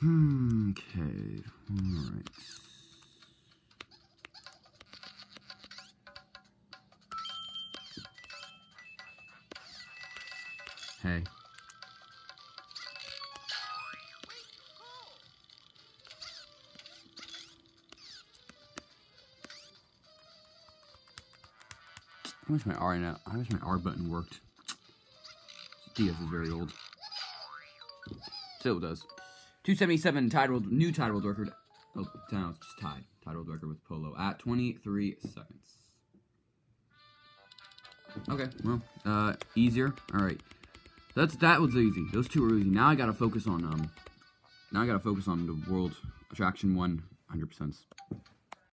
Hmm, okay. Alright. Hey. I wish my R now. I wish my R button worked. DS is very old. Still does. 277 tied world, new tied world record. Oh, now it's just tied. Tied world record with Polo at 23 seconds. Okay, well, uh, easier. All right, that's that was easy. Those two were easy. Now I gotta focus on um. Now I gotta focus on the world attraction one, one, hundred percent.